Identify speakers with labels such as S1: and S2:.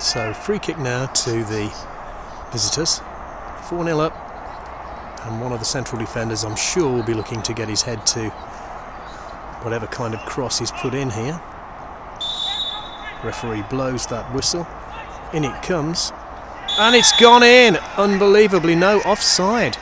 S1: So free kick now to the visitors. 4 0 up. And one of the central defenders, I'm sure, will be looking to get his head to whatever kind of cross he's put in here. Referee blows that whistle. In it comes. And it's gone in. Unbelievably, no offside.